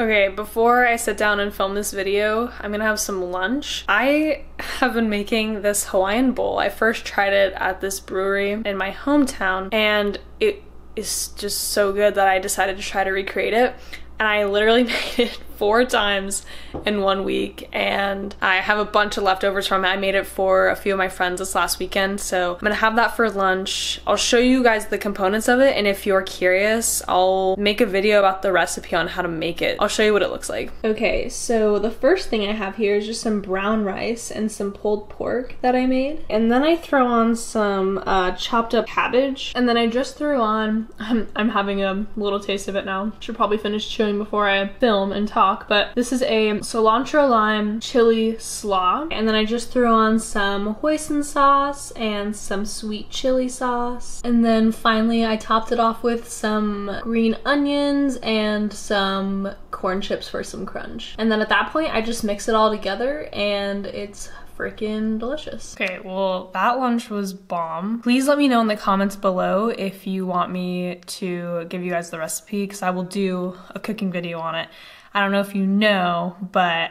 Okay, before I sit down and film this video, I'm gonna have some lunch. I have been making this Hawaiian bowl. I first tried it at this brewery in my hometown and it is just so good that I decided to try to recreate it and I literally made it four times in one week and I have a bunch of leftovers from it. I made it for a few of my friends this last weekend so I'm gonna have that for lunch. I'll show you guys the components of it and if you're curious I'll make a video about the recipe on how to make it. I'll show you what it looks like. Okay so the first thing I have here is just some brown rice and some pulled pork that I made and then I throw on some uh, chopped up cabbage and then I just threw on, I'm, I'm having a little taste of it now. Should probably finish chewing before I film and talk but this is a cilantro lime chili slaw. And then I just threw on some hoisin sauce and some sweet chili sauce. And then finally I topped it off with some green onions and some corn chips for some crunch. And then at that point I just mix it all together and it's freaking delicious. Okay, well, that lunch was bomb. Please let me know in the comments below if you want me to give you guys the recipe because I will do a cooking video on it. I don't know if you know, but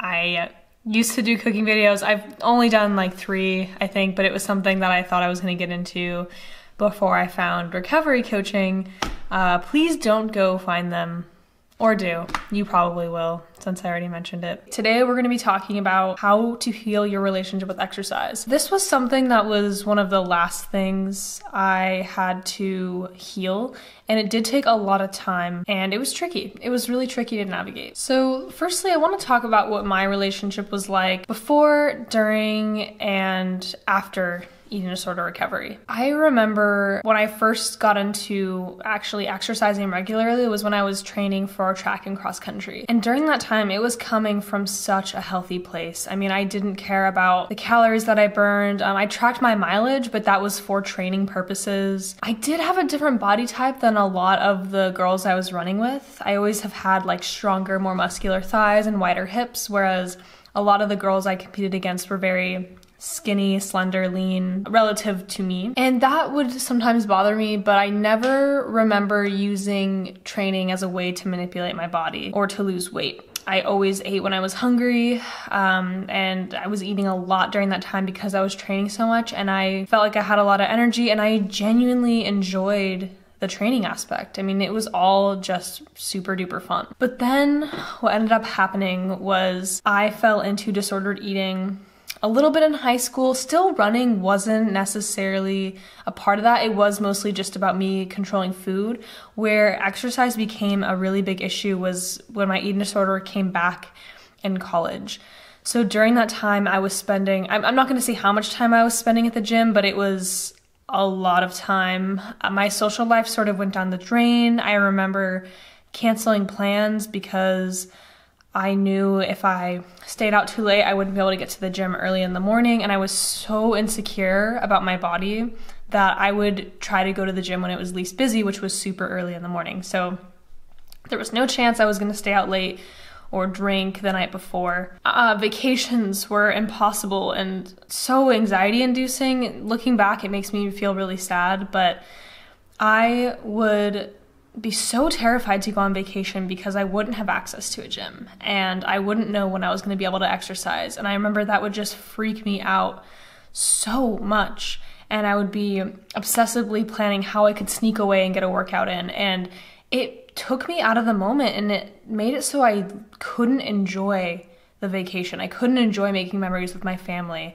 I used to do cooking videos. I've only done like three, I think, but it was something that I thought I was going to get into before I found recovery coaching. Uh, please don't go find them or do. You probably will, since I already mentioned it. Today, we're gonna be talking about how to heal your relationship with exercise. This was something that was one of the last things I had to heal, and it did take a lot of time, and it was tricky. It was really tricky to navigate. So, firstly, I wanna talk about what my relationship was like before, during, and after eating disorder recovery. I remember when I first got into actually exercising regularly was when I was training for track and cross country. And during that time, it was coming from such a healthy place. I mean, I didn't care about the calories that I burned. Um, I tracked my mileage, but that was for training purposes. I did have a different body type than a lot of the girls I was running with. I always have had like stronger, more muscular thighs and wider hips, whereas a lot of the girls I competed against were very skinny, slender, lean relative to me. And that would sometimes bother me, but I never remember using training as a way to manipulate my body or to lose weight. I always ate when I was hungry, um, and I was eating a lot during that time because I was training so much, and I felt like I had a lot of energy, and I genuinely enjoyed the training aspect. I mean, it was all just super duper fun. But then what ended up happening was I fell into disordered eating a little bit in high school. Still running wasn't necessarily a part of that. It was mostly just about me controlling food. Where exercise became a really big issue was when my eating disorder came back in college. So during that time, I was spending, I'm, not going to say how much time I was spending at the gym, but it was a lot of time. Uh, my social life sort of went down the drain. I remember canceling plans because I knew if I stayed out too late, I wouldn't be able to get to the gym early in the morning. And I was so insecure about my body that I would try to go to the gym when it was least busy, which was super early in the morning. So there was no chance I was going to stay out late or drink the night before. Uh, vacations were impossible and so anxiety inducing. Looking back, it makes me feel really sad, but I would be so terrified to go on vacation because I wouldn't have access to a gym and I wouldn't know when I was going to be able to exercise. And I remember that would just freak me out so much. And I would be obsessively planning how I could sneak away and get a workout in. And it took me out of the moment and it made it so I couldn't enjoy the vacation. I couldn't enjoy making memories with my family.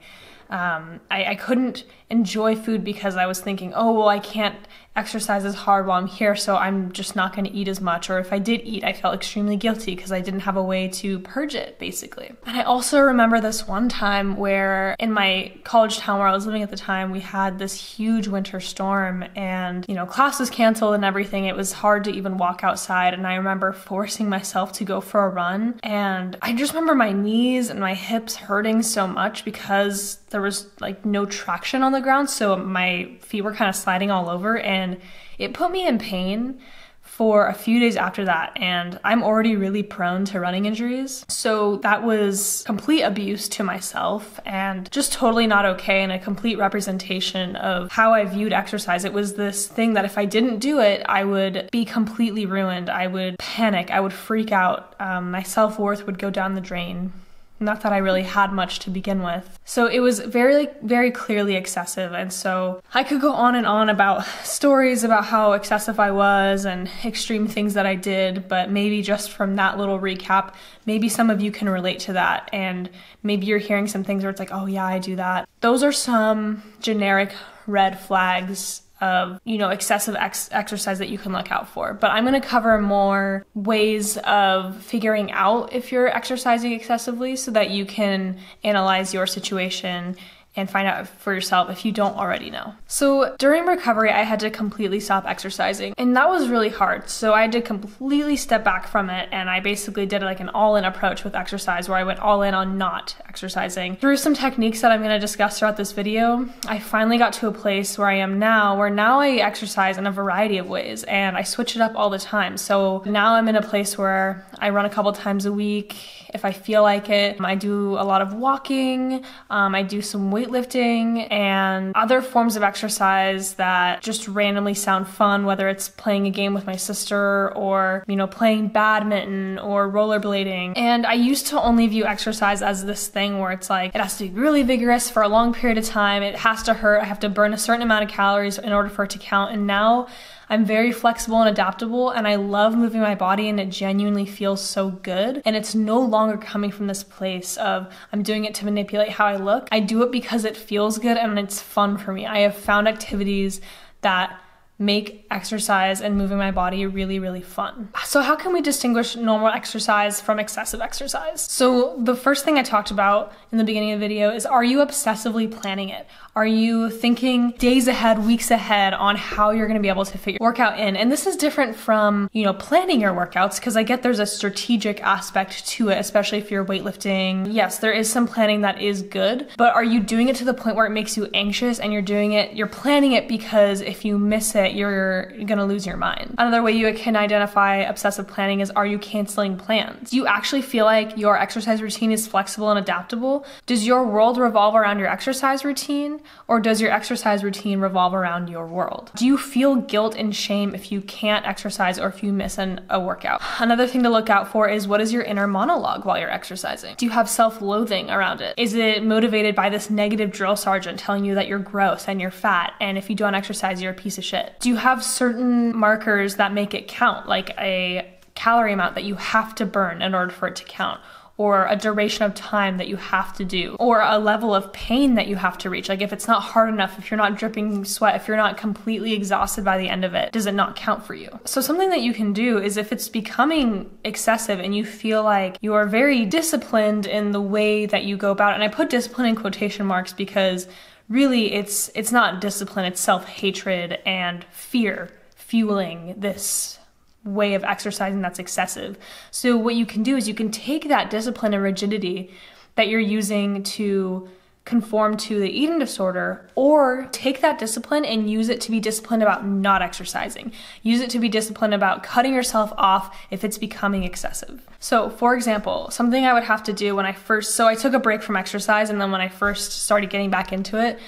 Um, I, I couldn't enjoy food because I was thinking, oh, well, I can't exercise as hard while I'm here, so I'm just not going to eat as much. Or if I did eat, I felt extremely guilty because I didn't have a way to purge it, basically. And I also remember this one time where in my college town where I was living at the time, we had this huge winter storm and, you know, class was canceled and everything. It was hard to even walk outside. And I remember forcing myself to go for a run. And I just remember my knees and my hips hurting so much because there was like no traction on the ground. So my feet were kind of sliding all over. And it put me in pain for a few days after that, and I'm already really prone to running injuries. So that was complete abuse to myself and just totally not okay, and a complete representation of how I viewed exercise. It was this thing that if I didn't do it, I would be completely ruined. I would panic, I would freak out, um, my self worth would go down the drain. Not that I really had much to begin with. So it was very, very clearly excessive. And so I could go on and on about stories about how excessive I was and extreme things that I did. But maybe just from that little recap, maybe some of you can relate to that. And maybe you're hearing some things where it's like, oh, yeah, I do that. Those are some generic red flags of you know excessive ex- exercise that you can look out for. But i'm going to cover more ways of figuring out if you're exercising excessively so that you can analyze your situation and find out for yourself if you don't already know. So during recovery, I had to completely stop exercising, and that was really hard. So I had to completely step back from it, and I basically did like an all in approach with exercise where I went all in on not exercising. Through some techniques that I'm gonna discuss throughout this video, I finally got to a place where I am now, where now I exercise in a variety of ways and I switch it up all the time. So now I'm in a place where I run a couple times a week if I feel like it. I do a lot of walking, um, I do some weightlifting, and other forms of exercise that just randomly sound fun, whether it's playing a game with my sister or, you know, playing badminton or rollerblading. And I used to only view exercise as this thing where it's like, it has to be really vigorous for a long period of time, it has to hurt, I have to burn a certain amount of calories in order for it to count. And now, I'm very flexible and adaptable, and I love moving my body, and it genuinely feels so good. And it's no longer coming from this place of I'm doing it to manipulate how I look. I do it because it feels good and it's fun for me. I have found activities that make exercise and moving my body really, really fun. So, how can we distinguish normal exercise from excessive exercise? So, the first thing I talked about in the beginning of the video is are you obsessively planning it? Are you thinking days ahead, weeks ahead on how you're going to be able to fit your workout in? And this is different from, you know, planning your workouts because I get there's a strategic aspect to it, especially if you're weightlifting. Yes, there is some planning that is good, but are you doing it to the point where it makes you anxious and you're doing it, you're planning it because if you miss it, you're going to lose your mind. Another way you can identify obsessive planning is are you canceling plans? Do you actually feel like your exercise routine is flexible and adaptable? Does your world revolve around your exercise routine? Or does your exercise routine revolve around your world? Do you feel guilt and shame if you can't exercise or if you miss an, a workout? Another thing to look out for is what is your inner monologue while you're exercising? Do you have self loathing around it? Is it motivated by this negative drill sergeant telling you that you're gross and you're fat and if you don't exercise, you're a piece of shit? Do you have certain markers that make it count, like a calorie amount that you have to burn in order for it to count? or a duration of time that you have to do, or a level of pain that you have to reach. Like if it's not hard enough, if you're not dripping sweat, if you're not completely exhausted by the end of it, does it not count for you? So something that you can do is if it's becoming excessive and you feel like you are very disciplined in the way that you go about it, and I put discipline in quotation marks because really it's it's not discipline, it's self-hatred and fear fueling this way of exercising that's excessive. So, what you can do is you can take that discipline and rigidity that you're using to conform to the eating disorder, or take that discipline and use it to be disciplined about not exercising. Use it to be disciplined about cutting yourself off if it's becoming excessive. So, for example, something I would have to do when I first, so I took a break from exercise, and then when I first started getting back into it,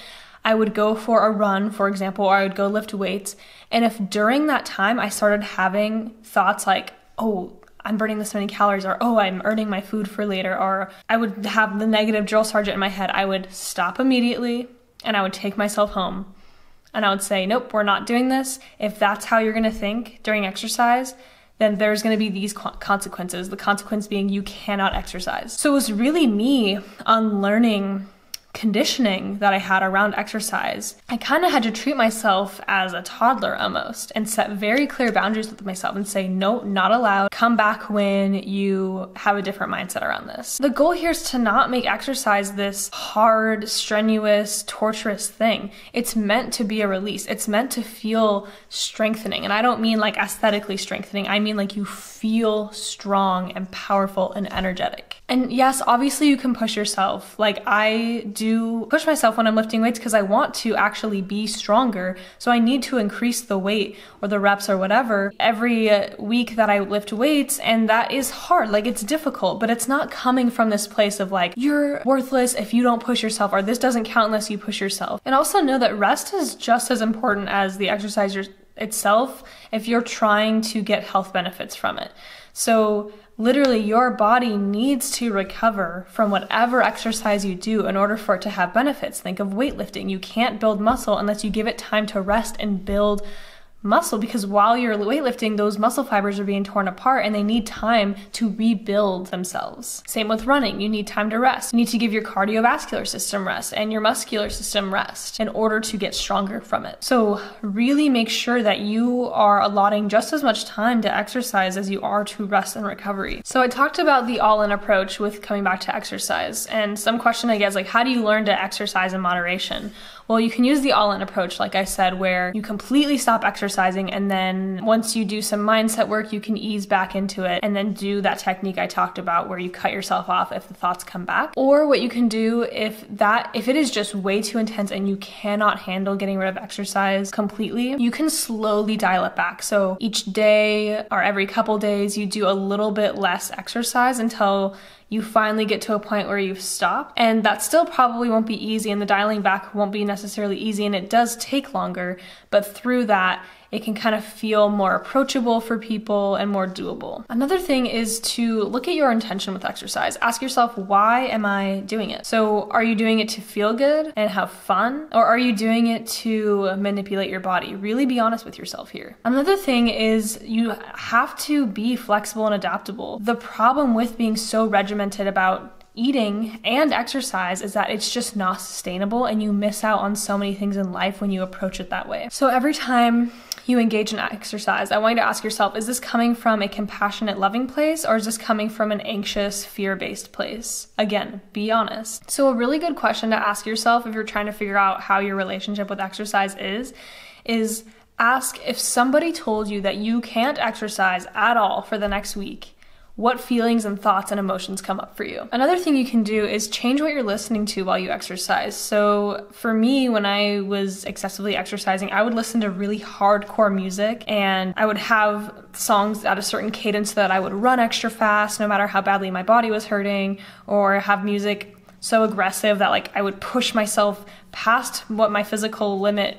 I would go for a run, for example, or I would go lift weights. And if during that time I started having thoughts like, oh, I'm burning this many calories, or oh, I'm earning my food for later, or I would have the negative drill sergeant in my head, I would stop immediately and I would take myself home. And I would say, nope, we're not doing this. If that's how you're gonna think during exercise, then there's going to be these consequences. The consequence being you cannot exercise. So it was really me unlearning conditioning that I had around exercise, I kind of had to treat myself as a toddler almost and set very clear boundaries with myself and say, no, not allowed. Come back when you have a different mindset around this. The goal here is to not make exercise this hard, strenuous, torturous thing. It's meant to be a release. It's meant to feel strengthening. And I don't mean like aesthetically strengthening, I mean like you feel strong and powerful and energetic. And yes, obviously you can push yourself. Like I do do push myself when I'm lifting weights because I want to actually be stronger. So I need to increase the weight or the reps or whatever every uh, week that I lift weights. And that is hard. Like it's difficult, but it's not coming from this place of like, you're worthless if you don't push yourself or this doesn't count unless you push yourself. And also know that rest is just as important as the exercise itself if you're trying to get health benefits from it. So literally your body needs to recover from whatever exercise you do in order for it to have benefits. Think of weightlifting. You can't build muscle unless you give it time to rest and build muscle because while you're weightlifting, those muscle fibers are being torn apart and they need time to rebuild themselves. Same with running. You need time to rest. You need to give your cardiovascular system rest and your muscular system rest in order to get stronger from it. So, really make sure that you are allotting just as much time to exercise as you are to rest and recovery. So, I talked about the all in approach with coming back to exercise. And some question I get is like, how do you learn to exercise in moderation? Well, you can use the all in approach, like I said, where you completely stop exercising and then once you do some mindset work, you can ease back into it and then do that technique I talked about where you cut yourself off if the thoughts come back. Or what you can do if that, if it is just way too intense and you cannot handle getting rid of exercise completely, you can slowly dial it back. So each day or every couple days, you do a little bit less exercise until you finally get to a point where you've stopped. And that still probably won't be easy, and the dialing back won't be necessarily easy, and it does take longer. But through that, it can kind of feel more approachable for people and more doable. Another thing is to look at your intention with exercise. Ask yourself, why am I doing it? So, are you doing it to feel good and have fun? Or are you doing it to manipulate your body? Really be honest with yourself here. Another thing is you have to be flexible and adaptable. The problem with being so regimented about eating and exercise is that it's just not sustainable and you miss out on so many things in life when you approach it that way. So every time you engage in exercise, I want you to ask yourself is this coming from a compassionate, loving place or is this coming from an anxious, fear based place? Again, be honest. So, a really good question to ask yourself if you're trying to figure out how your relationship with exercise is is ask if somebody told you that you can't exercise at all for the next week what feelings and thoughts and emotions come up for you. Another thing you can do is change what you're listening to while you exercise. So for me, when I was excessively exercising, I would listen to really hardcore music and I would have songs at a certain cadence that I would run extra fast no matter how badly my body was hurting or have music so aggressive that like I would push myself past what my physical limit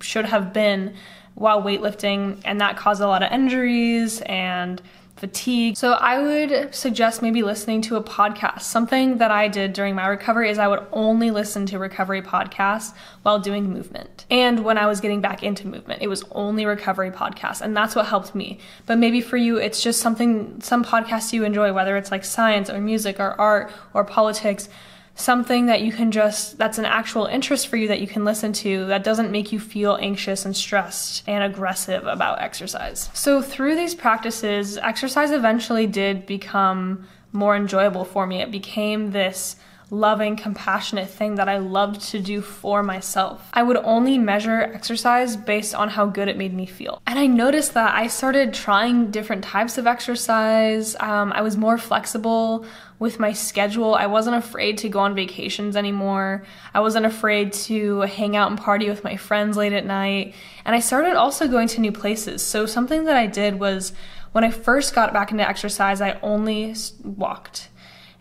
should have been while weightlifting and that caused a lot of injuries and fatigue. So I would suggest maybe listening to a podcast. Something that I did during my recovery is I would only listen to recovery podcasts while doing movement. And when I was getting back into movement, it was only recovery podcasts. And that's what helped me. But maybe for you, it's just something, some podcasts you enjoy, whether it's like science or music or art or politics something that you can just that's an actual interest for you that you can listen to that doesn't make you feel anxious and stressed and aggressive about exercise. So through these practices, exercise eventually did become more enjoyable for me. It became this loving, compassionate thing that I loved to do for myself. I would only measure exercise based on how good it made me feel. And I noticed that I started trying different types of exercise. Um, I was more flexible with my schedule. I wasn't afraid to go on vacations anymore. I wasn't afraid to hang out and party with my friends late at night. And I started also going to new places. So, something that I did was when I first got back into exercise, I only walked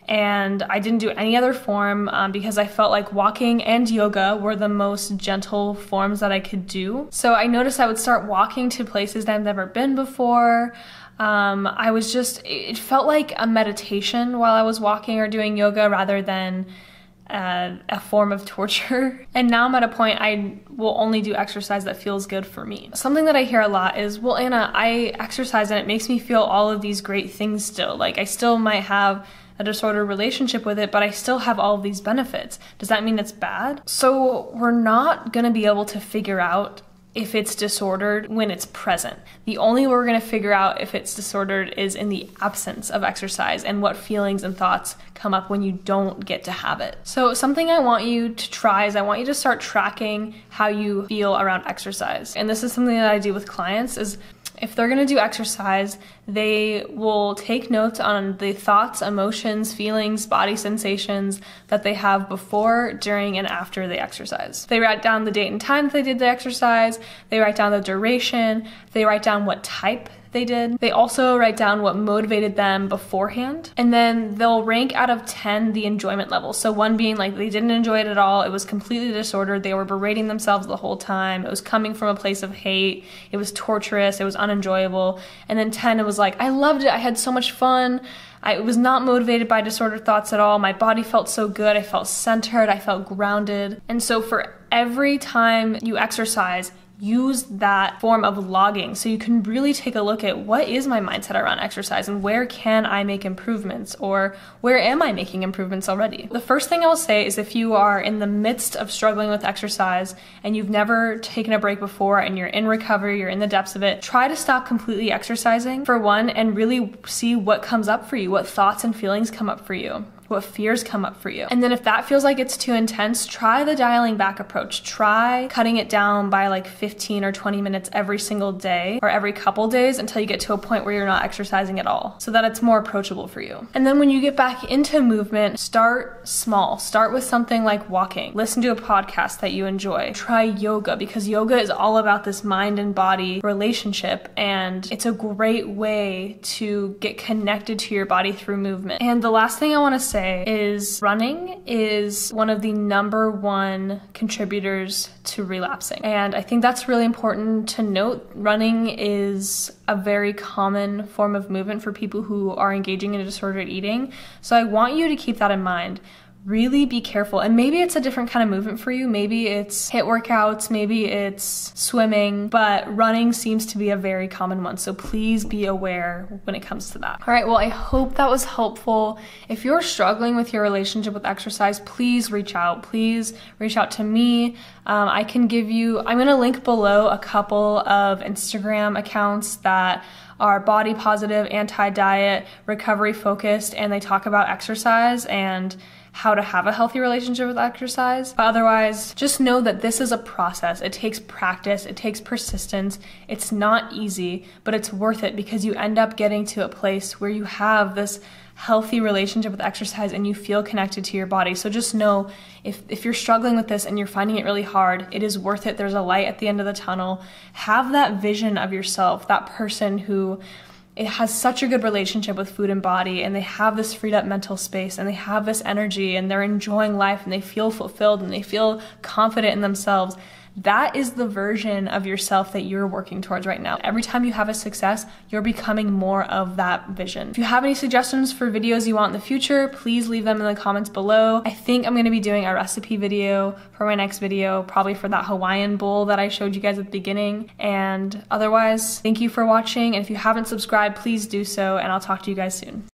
and I didn't do any other form um, because I felt like walking and yoga were the most gentle forms that I could do. So I noticed I would start walking to places that I've never been before. Um, I was just, it felt like a meditation while I was walking or doing yoga rather than uh, a form of torture. And now I'm at a point I will only do exercise that feels good for me. Something that I hear a lot is, well, Anna, I exercise and it makes me feel all of these great things still. Like I still might have a disordered relationship with it, but I still have all of these benefits. Does that mean it's bad? So we're not to be able to figure out if it's disordered when it's present. The only way we're going to figure out if it's disordered is in the absence of exercise and what feelings and thoughts come up when you don't get to have it. So, something I want you to try is I want you to start tracking how you feel around exercise. And this is something that I do with clients is if they're gonna do exercise, they will take notes on the thoughts, emotions, feelings, body sensations that they have before, during, and after the exercise. They write down the date and time that they did the exercise, they write down the duration, they write down what type they did. They also write down what motivated them beforehand. And then they'll rank out of 10 the enjoyment level. So one being like they didn't enjoy it at all, it was completely disordered, they were berating themselves the whole time, it was coming from a place of hate, it was torturous, it was unenjoyable. And then 10, it was like, I loved it, I had so much fun. I was not motivated by disordered thoughts at all. My body felt so good. I felt centered. I felt grounded. And so, for every time you exercise, use that form of logging so you can really take a look at what is my mindset around exercise and where can I make improvements or where am I making improvements already. The first thing I'll say is if you are in the midst of struggling with exercise and you've never taken a break before and you're in recovery, you're in the depths of it, try to stop completely exercising for one and really see what comes up for you, what thoughts and feelings come up for you what fears come up for you. And then if that feels like it's too intense, try the dialing back approach. Try cutting it down by like 15 or 20 minutes every single day or every couple days until you get to a point where you're not exercising at all so that it's more approachable for you. And then when you get back into movement, start small. Start with something like walking. Listen to a podcast that you enjoy. Try yoga because yoga is all about this mind and body relationship and it's a great way to get connected to your body through movement. And the last thing I want to say say is running is one of the number one contributors to relapsing. And I think that's really important to note. Running is a very common form of movement for people who are engaging in a disordered eating. So I want you to keep that in mind really be careful. And maybe it's a different kind of movement for you. Maybe it's HIIT workouts, maybe it's swimming, but running seems to be a very common one. So please be aware when it comes to that. All right, well, I hope that was helpful. If you're struggling with your relationship with exercise, please reach out. Please reach out to me. Um, I can give you, I'm gonna link below a couple of Instagram accounts that are body positive, anti diet, recovery focused, and they talk about exercise and how to have a healthy relationship with exercise. But otherwise, just know that this is a process. It takes practice, it takes persistence. It's not easy, but it's worth it because you end up getting to a place where you have this healthy relationship with exercise and you feel connected to your body. So just know if, if you're struggling with this and you're finding it really hard, it is worth it. There's a light at the end of the tunnel. Have that vision of yourself, that person who it has such a good relationship with food and body and they have this freed up mental space and they have this energy and they're enjoying life and they feel fulfilled and they feel confident in themselves that is the version of yourself that you're working towards right now. Every time you have a success, you're becoming more of that vision. If you have any suggestions for videos you want in the future, please leave them in the comments below. I think I'm gonna be doing a recipe video for my next video, probably for that Hawaiian bowl that I showed you guys at the beginning. And otherwise, thank you for watching. And if you haven't subscribed, please do so, and I'll talk to you guys soon.